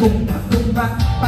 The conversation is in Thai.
กุ้งปักกุ้งปลา